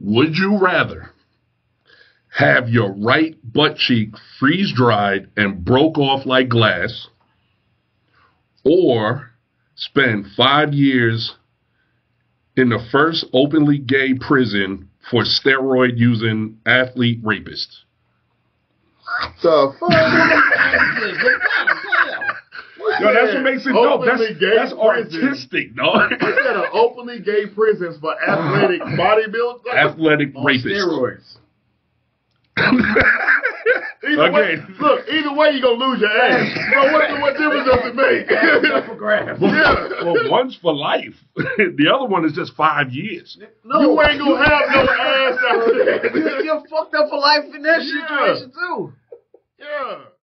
Would you rather have your right butt cheek freeze dried and broke off like glass, or spend five years in the first openly gay prison for steroid using athlete rapists? The fuck? Yo, that's what makes it dope. That's, Openly gay that's artistic, dog. Instead openly gay prisons for athletic bodybuilders. Athletic on rapists. steroids. Either way, look, either way you're gonna lose your ass. So what, what difference does it make? for grabs. yeah. well, one's for life. the other one is just five years. No, You ain't gonna have no ass after that. you, you're fucked up for life in that Yeah. situation too. Yeah.